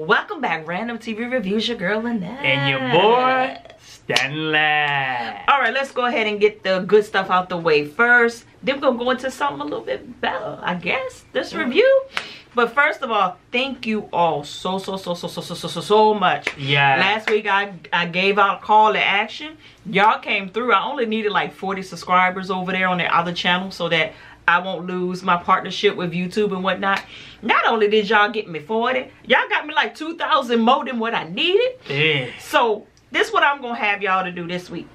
Welcome back, Random TV Reviews, your girl Lynette. And your boy, Stanley. Alright, let's go ahead and get the good stuff out the way first. Then we're going to go into something a little bit better, I guess, this mm. review. But first of all, thank you all so, so, so, so, so, so, so, so, so much. Yeah. Last week, I, I gave out a call to action. Y'all came through. I only needed like 40 subscribers over there on their other channel so that I won't lose my partnership with YouTube and whatnot. Not only did y'all get me 40, y'all got me like 2,000 more than what I needed. Yeah. So this what I'm going to have y'all to do this week.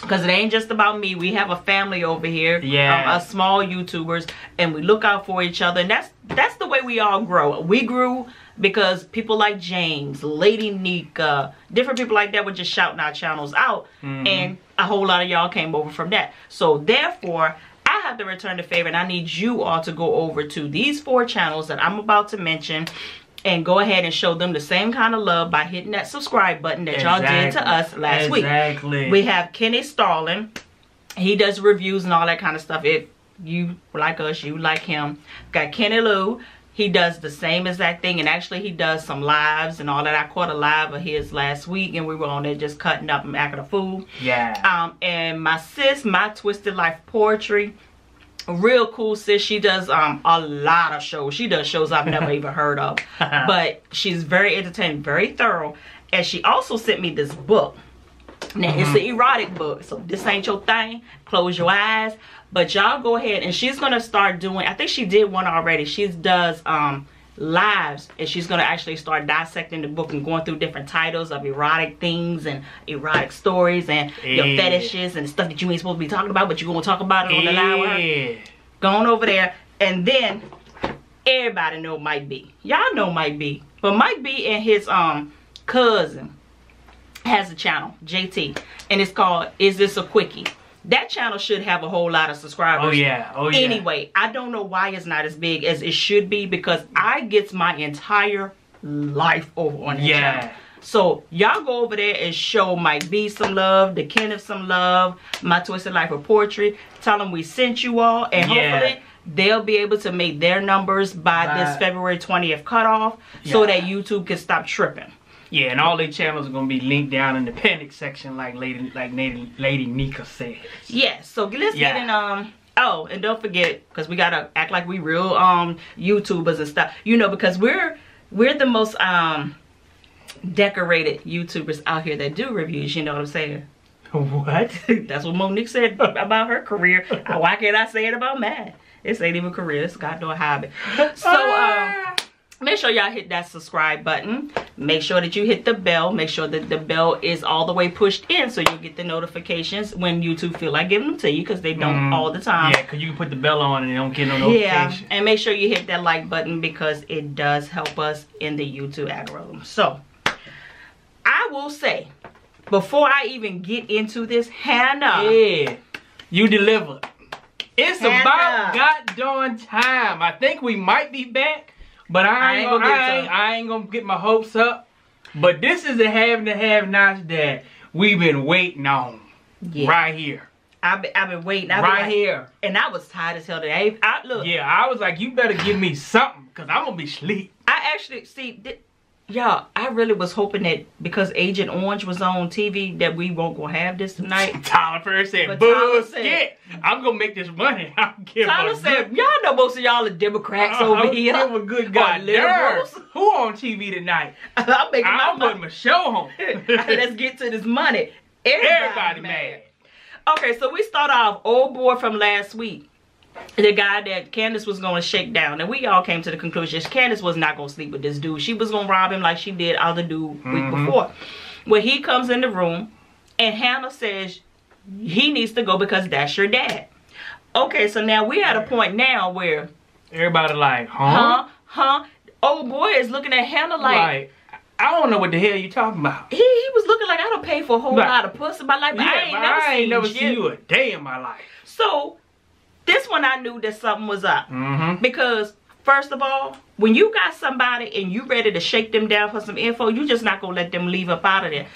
Because it ain't just about me. We have a family over here. Yeah. Um, us small YouTubers. And we look out for each other. And that's that's the way we all grow. We grew because people like James, Lady Nyca, different people like that were just shouting our channels out. Mhm. And a whole lot of y'all came over from that. So therefore, I have to return the favor and I need you all to go over to these four channels that I'm about to mention and go ahead and show them the same kind of love by hitting that subscribe button that y'all did to us last week. Exactly. We have Kenny Starlin. He does reviews and all that kind of stuff. If you like us, you like him. Got Kennilo. He does the same exact thing. And actually, he does some lives and all that. I caught a live of his last week. And we were on there just cutting up and acting a fool. Yeah. Um, and my sis, My Twisted Lyf Poetry. Real cool sis. She does um a lot of shows. She does shows I've never even heard of. But she's very entertaining, very thorough. And she also sent me this book. Now it's an erotic book, so this ain't your thing. Close your eyes. But y'all go ahead and she's gonna start doing. I think she did one already. She does um lives and she's gonna actually start dissecting the book and going through different titles of erotic things and erotic stories and your fetishes and stuff that you ain't supposed to be talking about, but you're gonna talk about it on the live. with her going over there and then everybody know Mike B. Y'all know Mike B. But Mike B and his um cousin has a channel, JT, and it's called Is This a Quickie? That channel should have a whole lot of subscribers. Oh yeah. Oh yeah. Anyway, I don't know why it's not as big as it should be because I get my entire life over on that Yeah. channel. So y'all go over there and show Mike B some love, the Kenneth some love, my Twisted Lyf of Poetry. Tell them we sent you all, and Yeah. hopefully they'll be able to make their numbers by, By- this February 20th cutoff, so that YouTube can stop tripping. Yeah, and all their channels are gonna be linked down in the appendix section, like Lady, like Lady, Lady Nyca said. Yes. So let's Yeah. get in. Um. Oh, and don't forget, because we gotta act like we real um YouTubers and stuff. You know, because we're we're the most um decorated YouTubers out here that do reviews. You know what I'm saying? What? That's what Mo'Nique said about her career. Why can't I say it about mine? This ain't even a career. It's goddamn hobby. So um, make sure y'all hit that subscribe button. Make sure that you hit the bell. Make sure that the bell is all the way pushed in so you get the notifications when YouTube feel like giving them to you because they don't Mhm. all the time. yeah, cause you can put the bell on and don't get no notification Yeah, and make sure you hit that like button because it does help us in the YouTube algorithm. So, I will say, before I even get into this, Hannah, Yeah, you delivered. It's Hannah. about goddamn time. I think we might be back, but I I ain't, ain't gonna, gonna get I, ain't. I ain't gonna get my hopes up. But this is a have and have nots that we've been waiting on Yeah. right here, I've been, I've been waiting. I've right like- here. And I was tired as hell today. I, look, Yeah, I was like, you better give me something, cause I'm gonna be sleep. I actually see, th- y'all. I really was hoping that because Agent Orange was on TV that we won't gonna have this tonight. Tyler Perry said, bullshit. I'm gonna make this money. I don't give Tyler said, y'all know most of y'all are Democrats I over here. give a good god liberals. Who on TV tonight? I'm making my I'm money. putting my show on. Let's get to this money. Everybody, Everybody mad. Okay, so we start off old boy from last week. The guy that Candace was gonna shake down, and we all came to the conclusion Candace was not gonna sleep with this dude. She was gonna rob him like she did other dude week Mhm. before. When he comes in the room, and Hannah says he needs to go because that's your dad. Okay, so now we're at a point now where, Everybody like, huh? huh, huh, old boy is looking at Hannah like, Like, I don't know what the hell you talking about. he, he was looking like I don't pay for a whole Like- lot of pussy in my life, but I ain't never I seen never seen you a day in my life. So this one I knew that something was up Mm-hmm. because first of all, when you got somebody and you ready to shake them down for some info, you just not gonna let them leave up out of there.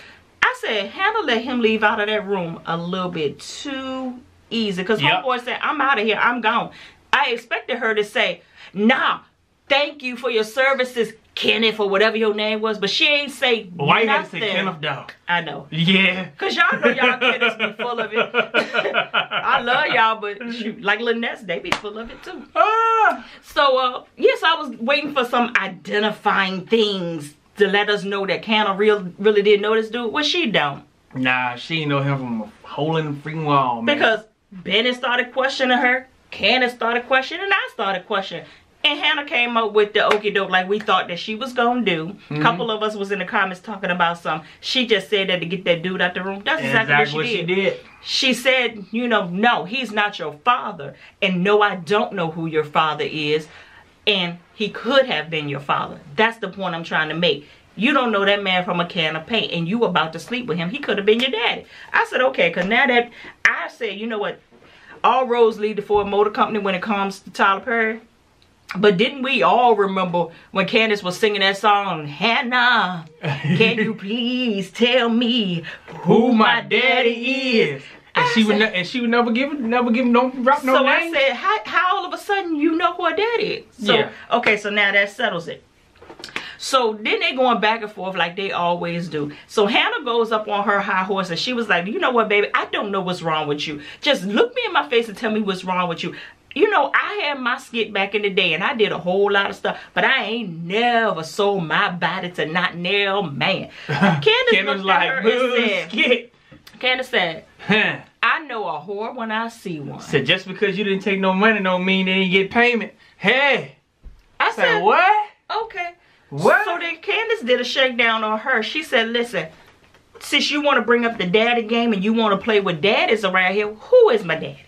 I said, Hannah let him leave out of that room a little bit too easy because Yep. homeboy said, I'm out of here, I'm gone. I expected her to say, nah, thank you for your services. Kenneth or whatever your name was, but she ain't say why you had to say Kenneth though? I know. Yeah. Cause y'all know y'all Kenneths be full of it. I love y'all, but shoot, like Lynette's, they be full of it too. Ah. So, uh, yes, I was waiting for some identifying things to let us know that Canna real really did know this dude. Well, she don't. Nah, she ain't know him from a hole in the freaking wall, man. Because Bennett started questioning her, Candace started questioning, and I started questioning. And Hannah came up with the okie doke like we thought that she was gonna do. A Mhm. couple of us was in the comments talking about some. She just said that to get that dude out the room. That's exactly, exactly what, she, did. did. She said, you know, no, he's not your father. And no, I don't know who your father is. And he could have been your father. That's the point I'm trying to make. You don't know that man from a can of paint and you about to sleep with him. He could have been your daddy. I said, okay, because now that I said, you know what? All roads lead to Ford Motor Company when it comes to Tyler Perry. But didn't we all remember when Candace was singing that song, Hannah, can you please tell me Who my daddy is? And I she would, said- ne- and she would never give, never give, no drop no so I said, how, how all of a sudden you know who her daddy is? So, Yeah. okay, so now that settles it. So then they going back and forth like they always do. So Hannah goes up on her high horse and she was like, you know what, baby, I don't know what's wrong with you. Just look me in my face and tell me what's wrong with you. You know, I had my skit back in the day and I did a whole lot of stuff, but I ain't never sold my body to not nail man. Candace was like, her and boo, said, skit. Candace said, Huh. I know a whore when I see one. Said just because you didn't take no money don't mean they didn't get payment. Hey. I Said said, what? okay. What? So then Candace did a shakedown on her. She said, listen, since you want to bring up the daddy game and you want to play with daddies around here, who is my daddy?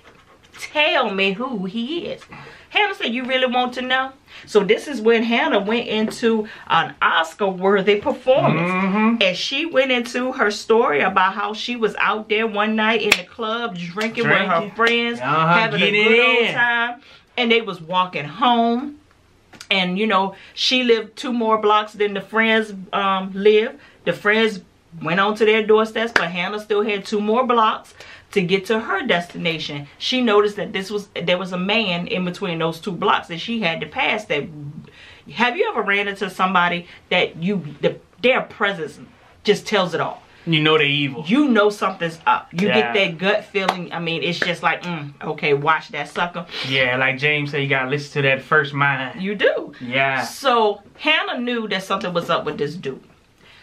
Tell me who he is. Hannah said, you really want to know? So this is when Hannah went into an Oscar-worthy performance. Mm-hmm. And she went into her story about how she was out there one night in the club drinking, with her friends, Uh-huh, having a good old in. time. And they was walking home and you know she lived two more blocks than the friends um lived the friends went on to their doorsteps but hannah still had two more blocks to get to her destination she noticed that this was there was a man in between those two blocks that she had to pass that have you ever ran into somebody that you the, their presence just tells it all You know they evil. you know something's up you Yeah. get that gut feeling i mean it's just like mm, okay watch that sucker Yeah, like James said, you gotta listen to that first mind. you do Yeah. So Hannah knew that something was up with this dude.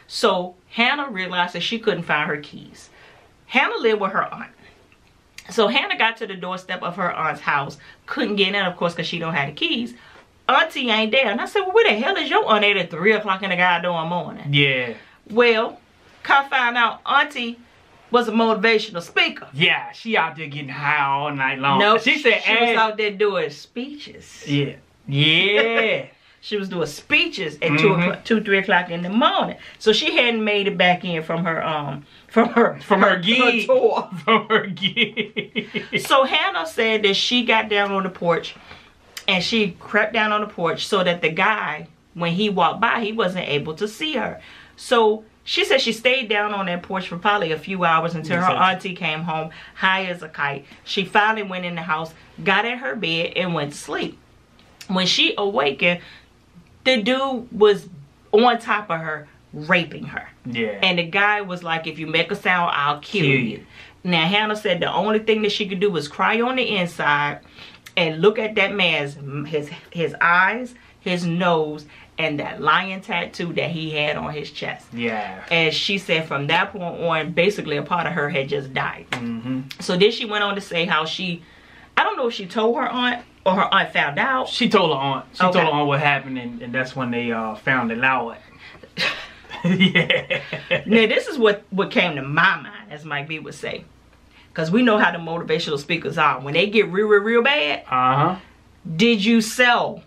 So Hannah realized that she couldn't find her keys. Hannah lived with her aunt. So Hannah got to the doorstep of her aunt's house, couldn't get in, of course, because she don't have the keys. Auntie ain't there. And I said, well, where the hell is your aunt at 3 o'clock in the goddamn morning? Yeah. Well, come find out Auntie was a motivational speaker. Yeah, she out there getting high all night long. No, she said, she was out there doing speeches. Yeah. Yeah. She was doing speeches at Mhm. two o'clock, two three o'clock in the morning. So she hadn't made it back in from her um from her From her gig. tour. From her gig. So Hannah said that she got down on the porch and she crept down on the porch so that the guy, when he walked by, he wasn't able to see her. So she said she stayed down on that porch for probably a few hours until her auntie came home, high as a kite. She finally went in the house, got in her bed, and went to sleep. When she awakened, the dude was on top of her, raping her. yeah. And the guy was like, if you make a sound, I'll kill, Kill you. you. Now, Hannah said the only thing that she could do was cry on the inside and look at that man's his his eyes, his nose, and that lion tattoo that he had on his chest. yeah. And she said from that point on, basically a part of her had just died. hmm So then she went on to say how she, I don't know if she told her aunt or her aunt found out. She told her aunt. She Okay. told her aunt what happened, and, and that's when they uh, found it out. yeah. Now this is what what came to my mind, as Mike B would say, because we know how the motivational speakers are. When they get real, real, real bad, Uh huh. did you sell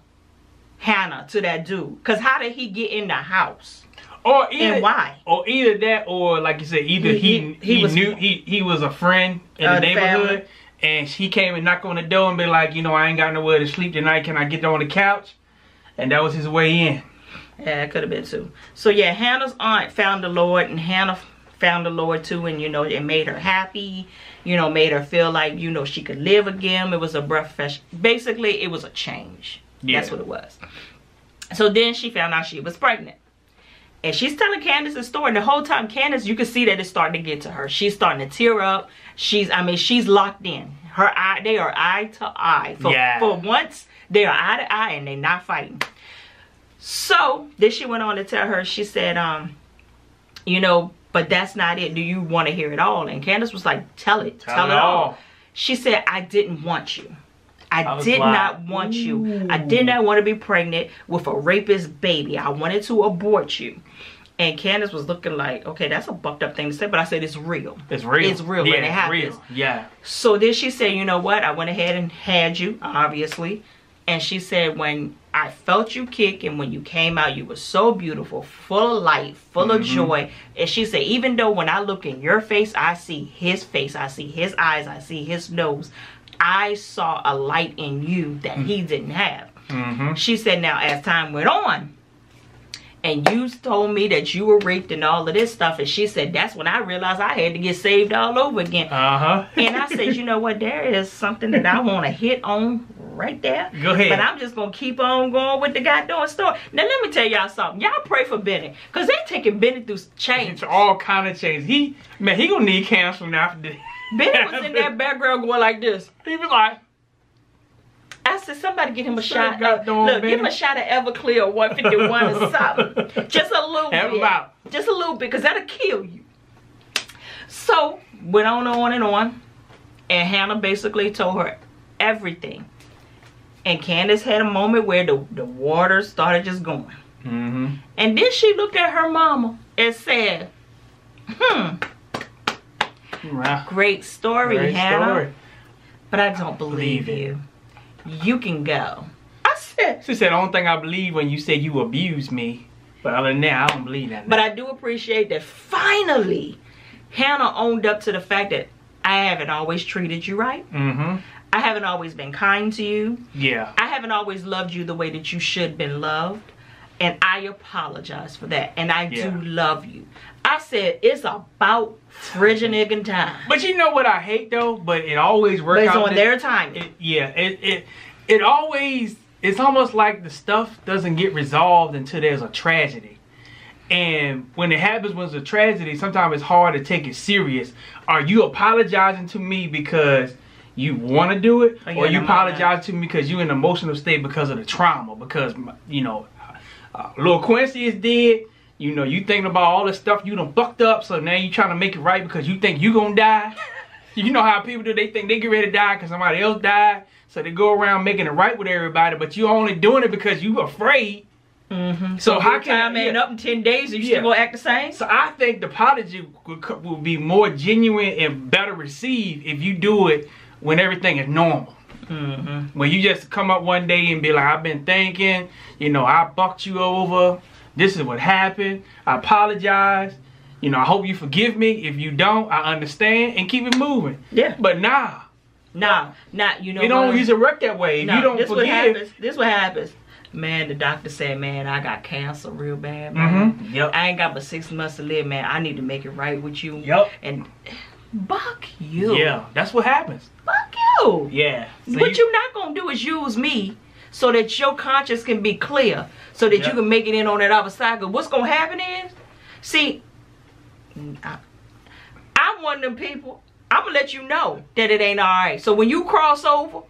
Hannah to that dude? Because how did he get in the house Or either and why? Or either that, or like you said, either He- he he- he, knew he he was a friend in Uh, the the neighborhood. And he came and knocked on the door and be like, you know, I ain't got nowhere to sleep tonight. Can I get on the couch? And that was his way in. Yeah, it could have been too. So yeah, Hannah's aunt found the Lord, and Hannah found the Lord too, and you know it made her happy. You know, made her feel like you know she could live again. It was a breath fresh. Basically, it was a change. Yeah. That's what it was. So then she found out she was pregnant. And she's telling Candace the story. And the whole time, Candace, you can see that it's starting to get to her. She's starting to tear up. She's, I mean, she's locked in. Her eye, they are eye to eye. For, Yeah. for once, they are eye to eye and they're not fighting. So then she went on to tell her, she said, um, you know, but that's not it. Do you want to hear it all? And Candace was like, tell it. Tell, it all. She said, I didn't want you. I, I did like, not want you. I did not want to be pregnant with a rapist baby. I wanted to abort you. And Candace was looking like, okay, that's a bucked up thing to say, but I said it's real. It's real. It's real Yeah, and it it's happens. real. Yeah. So then she said, you know what? I went ahead and had you, obviously. And she said, when I felt you kick and when you came out, you were so beautiful, full of light, full of mm-hmm. joy. And she said, even though when I look in your face, I see his face, I see his eyes, I see his nose, I saw a light in you that he didn't have. Mm-hmm. She said, now as time went on, and you told me that you were raped and all of this stuff, and she said, that's when I realized I had to get saved all over again. Uh-huh. And I said, you know what? There is something that I want to hit on right there. Go ahead. But I'm just going to keep on going with the goddamn story. Now, let me tell y'all something. Y'all pray for Benny. Because they taking Benny through change. It's all kind of change. He man, he gonna need counseling after this. Benny was in that background going like this. He was like, I said, somebody get him a shot. Of, look, give him a shot of Everclear 151 or something. Just a little Have bit. about. Just a little bit, because that'll kill you. So, went on and on and on. And Hannah basically told her everything. And Candace had a moment where the, the water started just going. mm-hmm. And then she looked at her mama and said, hmm, Wow. great story, Great Hannah. story. But I don't believe Believe you. You can go. I said, She said the only thing I believe when you said you abused me. But other than that, I don't believe that. But I do appreciate that finally Hannah owned up to the fact that I haven't always treated you right. mm-hmm. I haven't always been kind to you. Yeah. I haven't always loved you the way that you should been loved. And I apologize for that. And I Yeah. do love you. I said it's about friggin' time. But you know what I hate though? But it always works it's out. on their time. It, yeah, it, it it always it's almost like the stuff doesn't get resolved until there's a tragedy. And when it happens when it's a tragedy, sometimes it's hard to take it serious. Are you apologizing to me because you want to do it, oh, Or or you apologize to me because you're in an emotional state because of the trauma? Because you know, uh, little Quincy is dead. You know, you thinking about all the stuff you done fucked up, so now you trying to make it right because you think you gonna die. You know how people do? They think they get ready to die because somebody else died. So they go around making it right with everybody, but you only doing it because you afraid. Mm-hmm. So how can time ain't yeah. up in 10 days and you Yeah. still gonna act the same? So I think the apology would, will be more genuine and better received if you do it when everything is normal. Mm-hmm. When you just come up one day and be like, I've been thinking, you know, I bucked you over. This is what happened. I apologize. You know, I hope you forgive me. If you don't, I understand and keep it moving. Yeah. But nah, Nah, not you know. it don't what? usually work that way. If No, you don't this what happens. This what happens. Man, the doctor said, man, I got cancer real bad, man. Mhm. Yep. I ain't got but six months to live, man. I need to make it right with you. Yep. And buck you. yeah, that's what happens. You. Yeah. So what you, not gonna do is use me so that your conscience can be clear, so that Yep. you can make it in on that other side. 'Cause what's gonna happen is, see, I, I'm one of them people. I'm gonna let you know that it ain't all right. So when you cross over,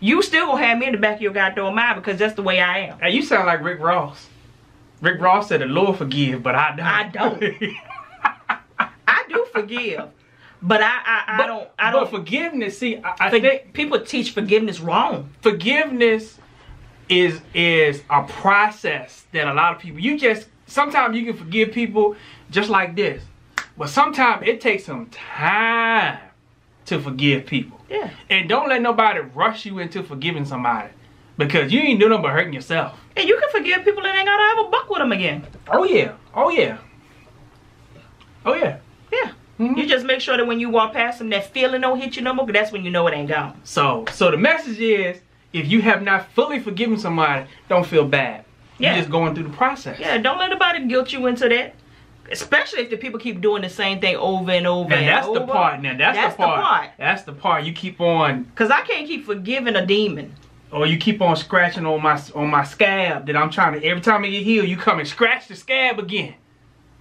you still gonna have me in the back of your goddamn mind because that's the way I am. Hey, you sound like Rick Ross. Rick Ross said the Lord forgive, but I don't. I don't. I do forgive, but I I, I But- don't I But don't. forgiveness, see, I, I for- think people teach forgiveness wrong. forgiveness is is a process that a lot of people you just sometimes you can forgive people just like this but sometimes it takes some time to forgive people Yeah. and don't let nobody rush you into forgiving somebody because you ain't doing nothing but hurting yourself And you can forgive people and ain't gotta have a buck with them again. oh yeah oh yeah oh yeah Yeah. Mhm. You just make sure that when you walk past them, that feeling don't hit you no more, that's when you know it ain't gone. so so the message is if you have not fully forgiven somebody don't feel bad Yeah. you're just going through the process Yeah, don't let nobody guilt you into that. Especially if the people keep doing the same thing over and over Now and that's over. the part. Now that's, That's the the part. part. That's the part you keep on. Cause I can't keep forgiving a demon. or you keep on scratching on my on my scab that I'm trying to every time I get healed, you come and scratch the scab again.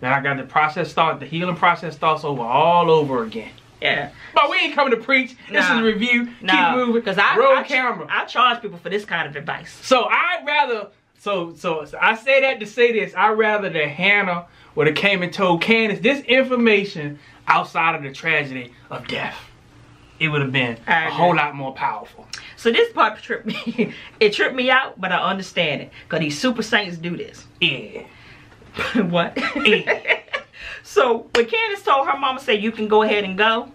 Then I got the process start, the healing process starts over all over again. Yeah. But we ain't coming to preach. This Nah. is a review. No, Keep moving. Because I, roll I, camera. I charge people for this kind of advice. So I'd rather so so I say that to say this. I'd rather that Hannah would have came and told Candace this information outside of the tragedy of death. It would have been a whole lot more powerful. So this part tripped me. it tripped me out, but I understand it. Because these super saints do this. Yeah. what? So when Candace told her mama, say, you can go ahead and go.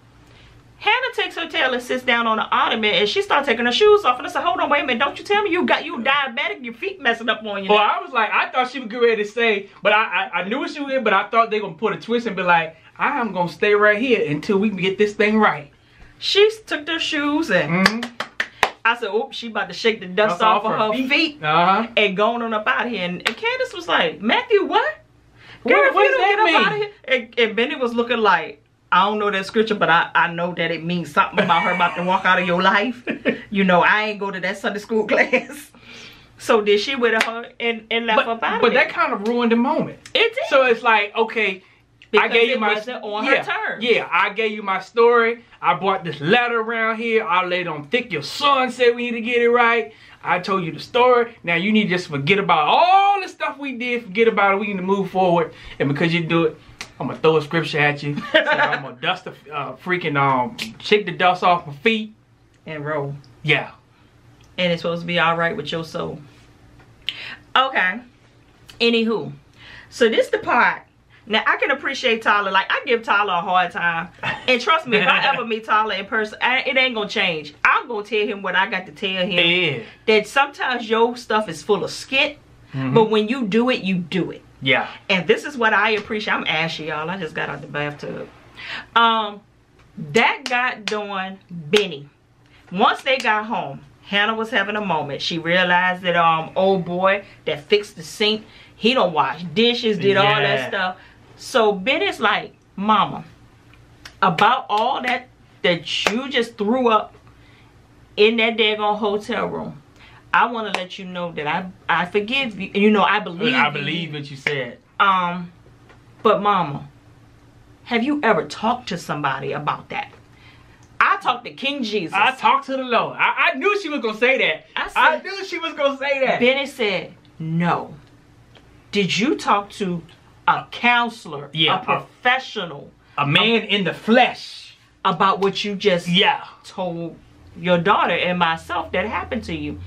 Hannah takes her tail and sits down on the ottoman and she starts taking her shoes off. And I said, hold on, wait a minute. Don't you tell me you got you diabetic, your feet messing up on you. Well, I was like, I thought she would get ready to say, but I I, I knew what she would, but I thought they gonna put a twist and be like, I am gonna stay right here until we can get this thing right. she took their shoes and Mm-hmm. I said, oops, she about to shake the dust off, of her feet, Uh huh. and going on up out here. And, and Candace was like, Matthew, what? What, Girl, if what you does don't get up that out of mean? here. And, and Benny was looking like, I don't know that scripture, but I, I know that it means something about her about to walk out of your life. You know, I ain't go to that Sunday school class. So did she with her and, and left But, up out but that kind of ruined the moment. It did. So it's like, okay, I Because gave you my wasn't on her yeah, terms. Yeah, I gave you my story. I brought this letter around here. I laid on thick. Your son said we need to get it right. I told you the story. Now you need to just forget about all the stuff we did. Forget about it. We need to move forward. And because you do it, I'm gonna throw a scripture at you. Say I'm gonna dust the uh, freaking um, shake the dust off my feet. and roll. Yeah. And it's supposed to be all right with your soul. Okay. Anywho. So this the part. Now I can appreciate Tyler. Like I give Tyler a hard time. And trust me, if I ever meet Tyler in person, I, it ain't gonna change. I'm gonna tell him what I got to tell him. Yeah. That sometimes your stuff is full of skit. Mhm. But when you do it, you do it. Yeah. And this is what I appreciate. I'm ashy, y'all. I just got out the bathtub. Um, that got done, Benny. Once they got home, Hannah was having a moment. She realized that um old boy that fixed the sink, he don't wash dishes, did all that stuff. So Benny's like, Mama, about all that that you just threw up in that daggone hotel room. I want to let you know that I I forgive you. You know, I believe. I you. believe what you said. Um, but mama, have you ever talked to somebody about that? I talked to King Jesus. I talked to the Lord. I, I knew she was gonna say that. I I, knew she was gonna say that. Benny said, no. Did you talk to a counselor, Yeah, a professional, A man in the flesh. about what you just Yeah. told your daughter and myself that happened to you?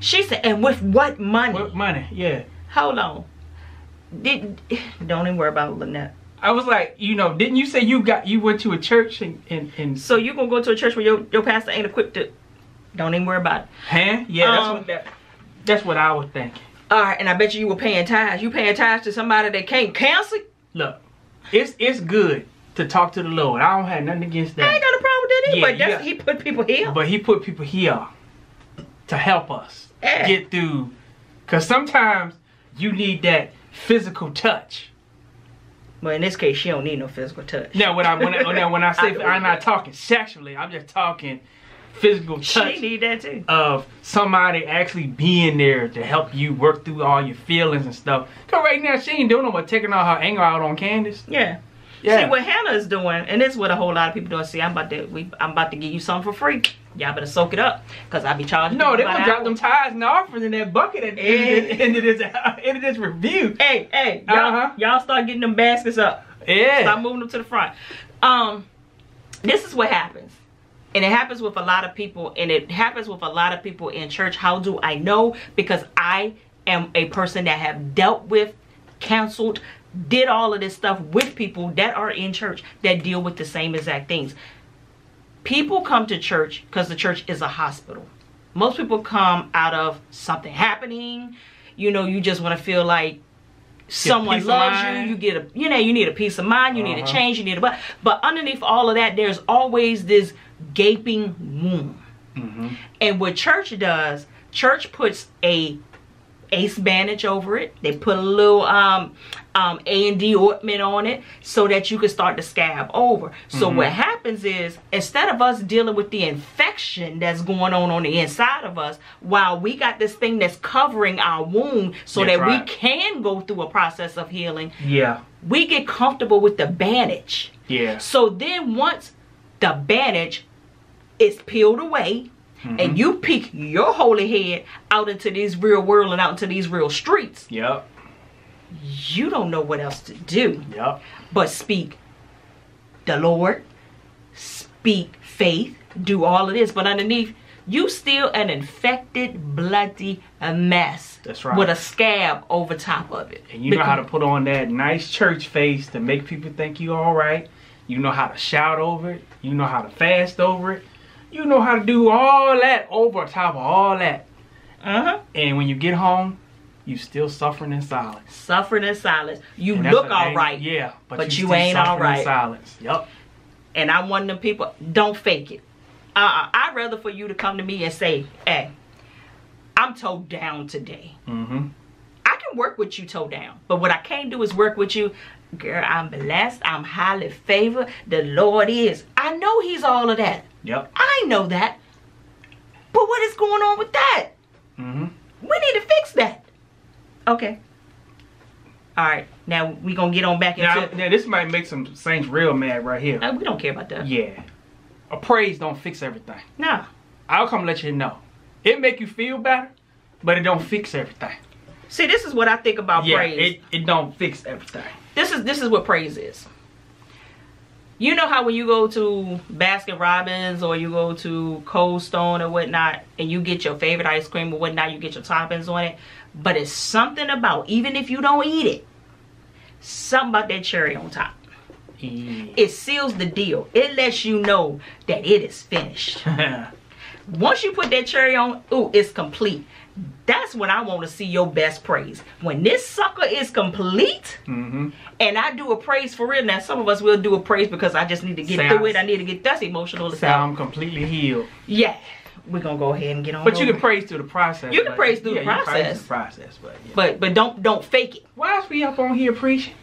She said, and with what money? What money? Yeah. Hold on. Did, don't even worry about Lynette. I was like, you know, didn't you say you got you went to a church and and, and So you gonna go to a church where your, your pastor ain't equipped to don't even worry about it. huh? Yeah, that's Um, what that that's what I was thinking. All right, and I bet you you were paying tithes. You paying tithes to somebody that can't cancel? Look, it's it's good to talk to the Lord. I don't have nothing against I ain't that. got a problem with that Yeah, anyway. you That's he put people here. But he put people here to help us Yeah. get through. Cause sometimes you need that physical touch. Well, in this case, she don't need no physical touch. Now when I when I, now, when I say I I'm not talking sexually, I'm just talking physical she touch need that too. of somebody actually being there to help you work through all your feelings and stuff. Cause right now she ain't doing no but taking all her anger out on Candace. Yeah. Yeah. See what Hannah is doing, and this is what a whole lot of people doing. See, I'm about to we I'm about to give you something for free. Y'all better soak it up, cause I be charging. no, they gonna drop them tithes and offering in that bucket at the this, end of this end of this review. Hey, hey, y'all, Uh-huh. y'all start getting them baskets up. Yeah. Start moving them to the front. Um, this is what happens. And it happens with a lot of people, and it happens with a lot of people in church. How do I know? Because I am a person that have dealt with, counseled, did all of this stuff with people that are in church that deal with the same exact things. People come to church because the church is a hospital. Most people come out of something happening. You know, you just want to feel like someone loves you. You get a, you know, you need a peace of mind. You need a Uh-huh. change. You need a, but, but underneath all of that, there's always this gaping wound. Mhm. And what church does, church puts a ace bandage over it. They put a little um, um, A&D ointment on it so that you can start to scab over. So Mm-hmm. what happens is instead of us dealing with the infection that's going on on the inside of us, while we got this thing that's covering our wound so That's that we can go through a process of healing, Yeah. we get comfortable with the bandage. Yeah. So then once the bandage is peeled away and mm-hmm. you peek your holy head out into this real world and out into these real streets, Yep. you don't know what else to do Yep. but speak the Lord, speak faith, do all of this. But underneath, you still an infected, bloody mess. That's right. With a scab over top of it. And you know how to put on that nice church face to make people think you all right. You know how to shout over it. You know how to fast over it. You know how to do all that over top of all that. Uh-huh. And when you get home, you still suffering in silence. Suffering in silence. You look all. Yeah, but, but you, you ain't all right. In silence. Yep. and I'm one of them people, don't fake it. Uh-uh. I'd rather for you to come to me and say, hey, I'm toe down today. Mm-hmm. I can work with you toe down. But what I can't do is work with you. Girl, I'm blessed. I'm highly favored. The Lord is. I know he's all of that. Yep. I know that. But what is going on with that? Mm-hmm. We need to fix that. Okay. All right. Now we gonna get on back into. Now, now, this might make some saints real mad right here. Uh, we don't care about that. Yeah. A praise don't fix everything. Nah. I'll come let you know. It make you feel better, but it don't fix everything. See, this is what I think about yeah, praise. it, it don't fix everything. this is this is what praise is. You know how when you go to Baskin Robbins or you go to Cold Stone or whatnot, and you get your favorite ice cream or whatnot, you get your toppings on it. But it's something about even if you don't eat it, something about that cherry on top. Yeah. It seals the deal. It lets you know that it is finished. Once you put that cherry on, ooh, it's complete. That's when I want to see your best praise. When this sucker is complete, mm-hmm. and I do a praise for real. Now, some of us will do a praise because I just need to get Sounds- through it. I need to get that's emotional. So. I'm completely healed. Yeah, we're gonna go ahead and get on. But you can praise through the process. You can praise through the yeah, praise process. the process, but yeah. but but don't don't fake it. Why is we up on here preaching?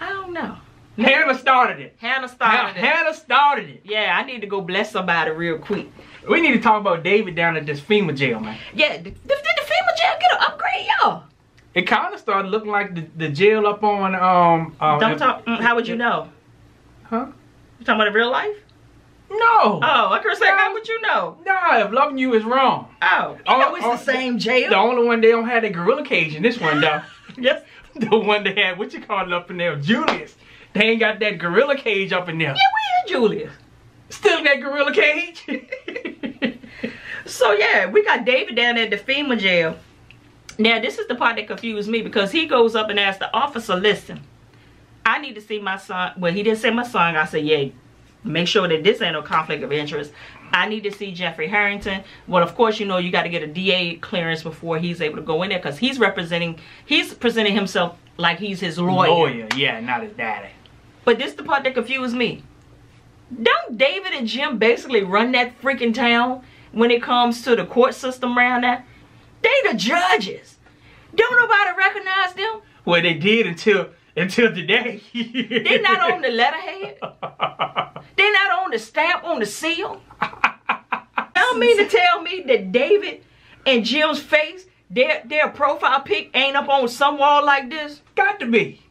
I don't know. Hannah started it. Hannah Hannah, started it. Hannah started it. Yeah, I need to go bless somebody real quick. We need to talk about David down at this FEMA jail, man. Yeah, did, did the FEMA jail get an upgrade, y'all? It kind of started looking like the, the jail up on um. um Don't talk. mm, How would you know? Huh? You talking about in real life? No. Oh, I could say, how would you know? Nah, if loving you is wrong. Oh, you Oh, know it's oh, the same jail. The only one they don't have the gorilla cage in this one though. Yes. the one they had, what you call it up in there, Julius. They ain't got that gorilla cage up in there. Yeah, we in Julius. Still in that gorilla cage. So yeah, we got David down at the FEMA jail. Now this is the part that confused me because he goes up and asks the officer, listen, I need to see my son. Well, he didn't say my son. I said, yeah, make sure that this ain't no conflict of interest. I need to see Jeffrey Harrington. Well, of course, you know you got to get a DA clearance before he's able to go in there because he's representing, he's presenting himself like he's his lawyer. Lawyer, yeah, not his daddy. But this the part that confused me. Don't David and Jim basically run that freaking town when it comes to the court system around there? They the judges. Don't nobody recognize them. Well, they did until until today. They not on the letterhead. They not on the stamp on the seal. Y'all mean to tell me that David and Jim's face, their their profile pic ain't up on some wall like this? Got to be.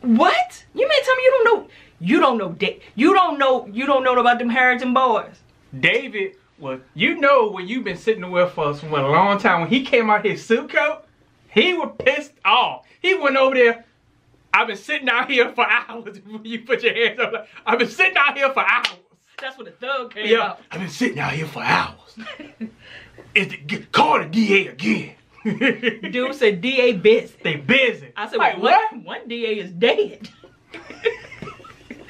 What? You mean tell me you don't know? You don't know. Da- you don't know. You don't know about them Harrington boys. David, well, you know when you've been sitting with us for a long time, when he came out his suit coat, he was pissed off. He went over there. I've been sitting out here for hours. You put your hands up. I've been sitting out here for hours. That's what the thug came Yeah, out. I've been sitting out here for hours. Is the, call the DA again. Dude said DA busy. they busy. I said, like, what? One DA is dead.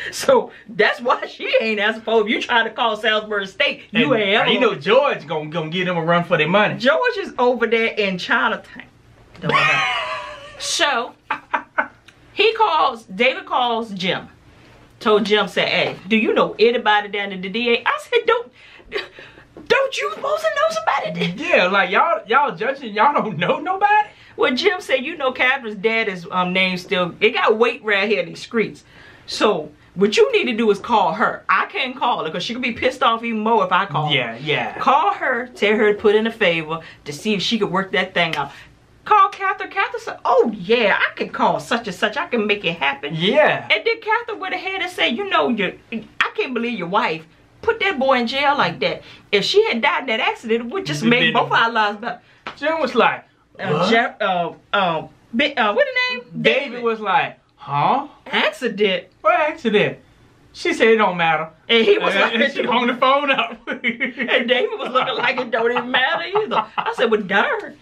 so that's why she ain't answering phone. If you try to call Salisbury State, you And, ain't. You know George gonna gonna give them a run for their money. George is over there in Chinatown. Don't worry about it. so he calls. David calls Jim. Told Jim, said, "Hey, do you know anybody down in the DA?" I said, "Don't." Don't you supposed to know somebody? Yeah, like y'all y'all judging, y'all don't know nobody. Well, Jim said, you know, Catherine's dad is um name still. It got weight right here in these streets. So what you need to do is call her. I can't call her because she could be pissed off even more if I call her. Yeah, yeah. Call her, tell her to put in a favor to see if she could work that thing out. Call Catherine. Catherine said, oh yeah, I can call such and such. I can make it happen. Yeah. And then Catherine went ahead and said, you know, you I can't believe your wife put that boy in jail like that. If she had died in that accident, it would just make both our lives better. Jim was like, Uh? Jer- uh, uh, uh, what the name? David was like, huh? accident. What accident? She said it don't matter. And he was And like, she hung the phone up. and David was looking like it don't even matter either. I said, well, darn,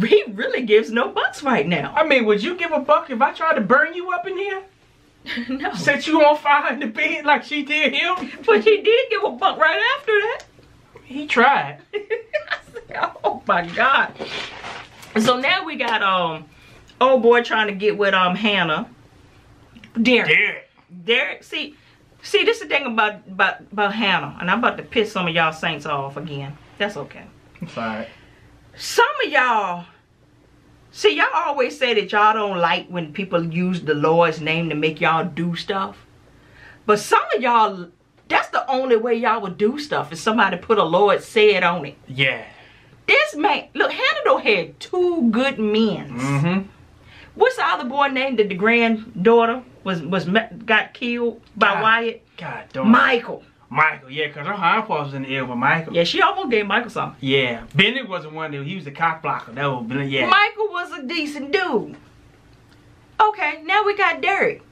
he really gives no bucks right now. I mean, would you give a buck if I tried to burn you up in here? no. Set you on fire in the bed like she did him? But he did give a buck right after that. He tried. I said, oh my God. So now we got um old boy trying to get with um Hannah. Derek. Derek. Derek, see, see, this is the thing about about about Hannah, and I'm about to piss some of y'all saints off again. That's okay. It's. Some of y'all, see, y'all always say that y'all don't like when people use the Lord's name to make y'all do stuff. But some of y'all, that's the only way y'all would do stuff is somebody put a Lord said on it. Yeah. This man, look, Hannah don't had two good men. Mm-hmm. What's the other boy named that the granddaughter was was met, got killed by God. Wyatt? God damn. Michael. Michael, yeah, because her hindpaws was in the air with Michael. Yeah, she almost gave Michael something. Yeah. Bennett was the one that he was the cock blocker. That was Bennett, yeah. Michael was a decent dude. Okay, now we got Derek.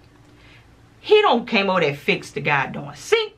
He don't came over there fix the guy doing sink,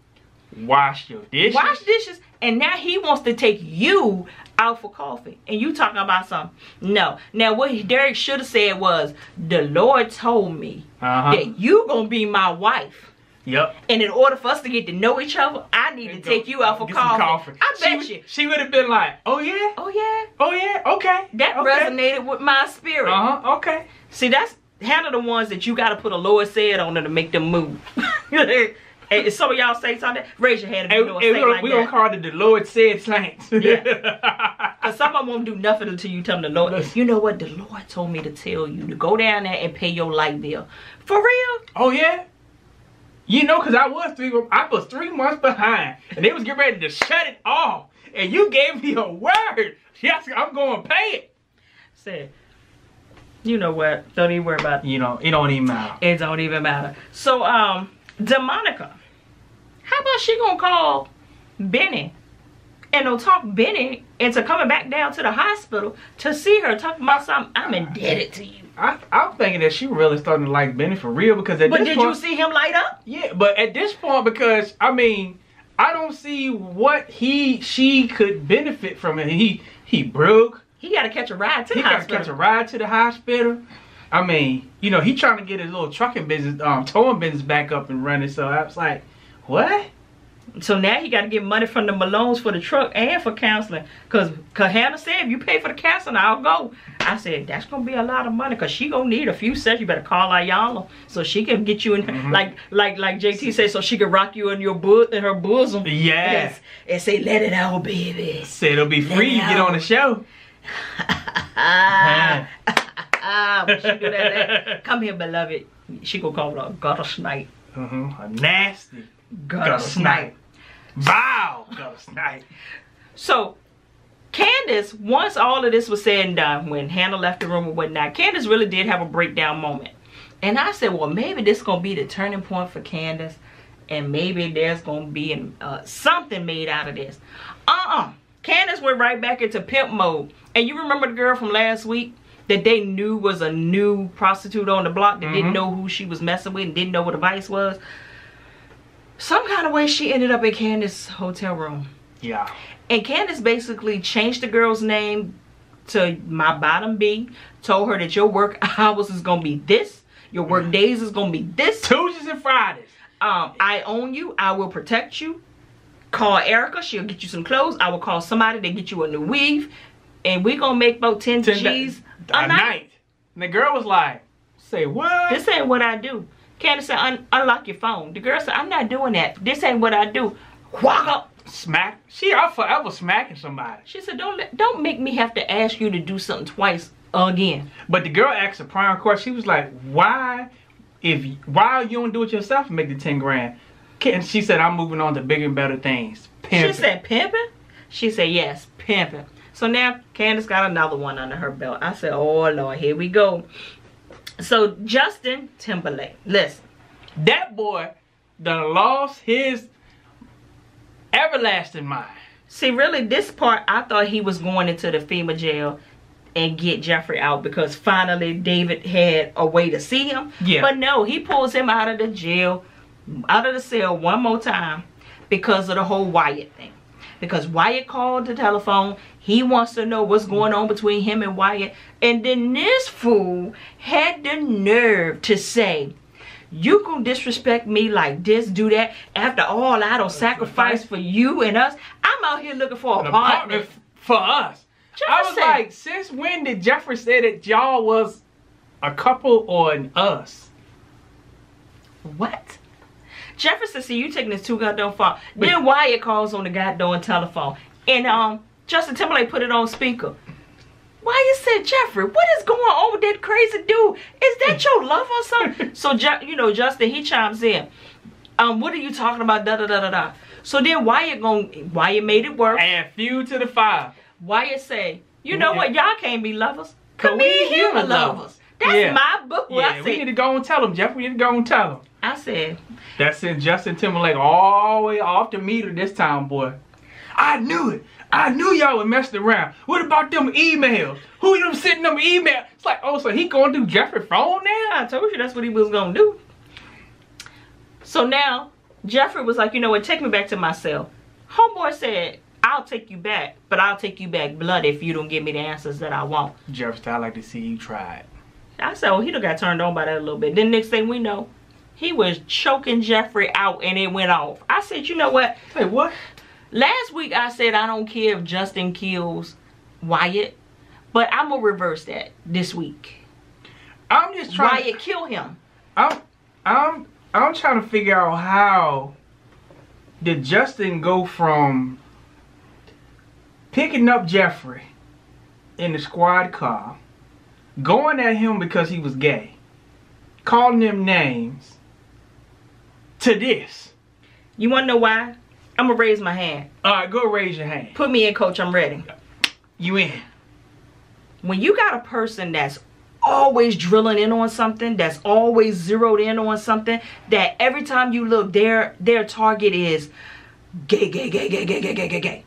Wash your dishes. wash dishes, and now he wants to take you out for coffee. And you talking about something. No. Now what Derek should have said was, the Lord told me Uh-huh. that you gonna be my wife. Yep. And in order for us to get to know each other, I need to Go- take you out for some coffee. I She bet would- you. She would have been like, oh yeah? Oh yeah. Oh yeah? Okay. That okay. resonated with my spirit. Uh-huh. Okay. See, that's Hannah the ones that you got to put a Lord said on them to make them move. hey, if some of y'all say something, raise your hand if Hey, you know a hey, gonna, like we gonna call it the Lord said saints. Yeah. Cause some of them won't do nothing until you tell them the Lord. Listen. You know what? The Lord told me to tell you to go down there and pay your light bill. For real? oh yeah. You know, cause I was three. I was three months behind, and they was getting ready to shut it off, and you gave me a word. Yes, I'm going to pay it. Said, you know what? Don't even worry about it. You know, it don't even matter. It don't even matter. So, um, Demonica, how about she gonna call Benny and they'll talk Benny into coming back down to the hospital to see her, talking about something. I'm indebted to you. I, I'm thinking that she really starting to like Benny for real because at But this point. But did you see him light up? Yeah, but at this point, because I mean, I don't see what he she could benefit from it. He he broke. He got to catch a ride to He the got to catch a ride to the hospital. I mean, you know, he trying to get his little trucking business, um, towing business back up and running. So I was like, what? So now he got to get money from the Malones for the truck and for counseling. Cause, Cause Hannah said, if you pay for the counseling, I'll go. I said, that's gonna be a lot of money. Cause she gonna need a few sets. You better call Iyanla so she can get you in, Mhm. like, like, like JT said, so she can rock you in your bo- in her bosom. Yeah. Yes. And say, let it out, baby. Said it'll be free. You get on the show. she that, that, come here, beloved. She gonna call it a gutter snipe. Mhm. A nasty Gutter snipe. snipe. Wow, gutter snipe. So, Candace, once all of this was said and done, when Hannah left the room and whatnot, Candace really did have a breakdown moment. And I said, well, maybe this is gonna be the turning point for Candace, and maybe there's gonna be an, uh, something made out of this. Uh-uh. Candace went right back into pimp mode. And you remember the girl from last week that they knew was a new prostitute on the block that didn't Mhm. know who she was messing with and didn't know what the vice was? Some kind of way she ended up in Candace's hotel room. Yeah. And Candace basically changed the girl's name to my bottom B, told her that your work hours is gonna be this, your work days is gonna be this. Tuesdays and Fridays. Um, I own you, I will protect you. Call Erica, she'll get you some clothes. I will call somebody to get you a new weave. And we gonna make about 10 Ten G's a, a, night. night. And the girl was like, say what? This ain't what I do. Candace said, Un- unlock your phone. The girl said, I'm not doing that. This ain't what I do. Walk up. smack. She I'm forever smacking somebody. She said, "Don't let, don't make me have to ask you to do something twice again." But the girl asked a prime question. She was like, "Why, if why you don't do it yourself and make the ten grand?" And she said, "I'm moving on to bigger and better things." Pimping. She said, "Pimping." She said, "Yes, pimping." So now Candace got another one under her belt. I said, "Oh Lord, here we go." So Justin Timberlake, listen, that boy done lost his everlasting mind. See, really, this part, I thought he was going into the FEMA jail and get Jeffrey out because finally David had a way to see him. Yeah. But no, he pulls him out of the jail, out of the cell one more time because of the whole Wyatt thing. Because Wyatt called the telephone. He wants to know what's going on between him and Wyatt. And then this fool had the nerve to say, you gonna disrespect me like this, do that, after all I don't sacrifice for you and us. I'm out here looking for a partner. apartment for us. I was like, since when did Jeffrey say that y'all was a couple or an us? What? Jefferson, see you taking this too goddamn far. Then Wyatt calls on the goddamn telephone. And um Justin Timberlake put it on speaker. Wyatt said, Jeffrey, what is going on with that crazy dude? Is that your love or something? so you know, Justin, he chimes in. Um, what are you talking about? Da da da da da. So then Wyatt gon' Wyatt made it work. Add fuel to the fire. Wyatt say, you know Yeah. what? Y'all can't be lovers. Cause we human lovers. lovers. That's Yeah. my book. Yeah, I we need said. to go and tell him, Jeff. We need to go and tell him. I said, That sent Justin Timberlake all the way off the meter this time, boy. I knew it. I knew y'all were messing around. What about them emails? Who them sending them emails? It's like, oh, so he going through Jeffrey's phone now? I told you that's what he was gonna do. So now Jeffrey was like, you know what, take me back to my cell. Homeboy said, I'll take you back, but I'll take you back blood if you don't give me the answers that I want. Jeffrey, said, I like to see you try it. I said, well, he done got turned on by that a little bit. Then next thing we know, he was choking Jeffrey out and it went off. I said, you know what? Say what? Last week I said I don't care if Justin kills Wyatt, but I'm gonna reverse that this week. I'm just trying. Wyatt kill him. I'm, I'm, I'm trying to figure out how did Justin go from picking up Jeffrey in the squad car, going at him because he was gay, calling him names, to this. You wanna know why? I'm gonna raise my hand. All right, go raise your hand. Put me in, coach. I'm ready. You in? When you got a person that's always drilling in on something, that's always zeroed in on something, that every time you look, their their target is gay, gay, gay, gay, gay, gay, gay, gay, gay.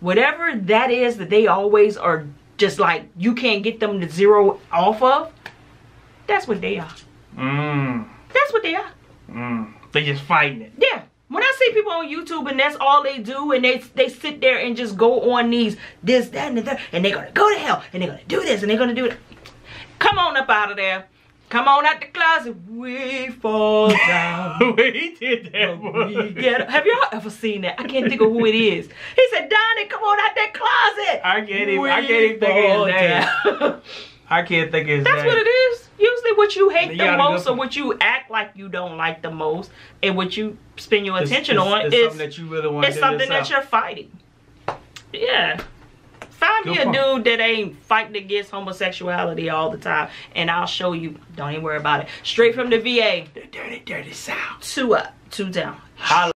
Whatever that is that they always are just like you can't get them to zero off of, that's what they are. Mmm. That's what they are. Mmm. They just fighting it. Yeah. When I see people on YouTube and that's all they do and they they sit there and just go on these this, that, and the third, and they're gonna go to hell and they're gonna do this and they're gonna do it. Come on up out of there. Come on out the closet. We fall down. he did that. we get. Have y'all ever seen that? I can't think of who it is. He said, Donnie, come on out that closet. I can't even. I We can't even think of fall down. I can't think of his That's what it is. Usually what you hate You the most or what you act like you don't like the most and what you spend your attention it's- on it's is something that you really want to it's something that you're fighting. Yeah. Find me a point. dude that ain't fighting against homosexuality all the time, and I'll show you. Don't even worry about it. Straight from the VA. The dirty, dirty south. Two up, uh, two down. Holla.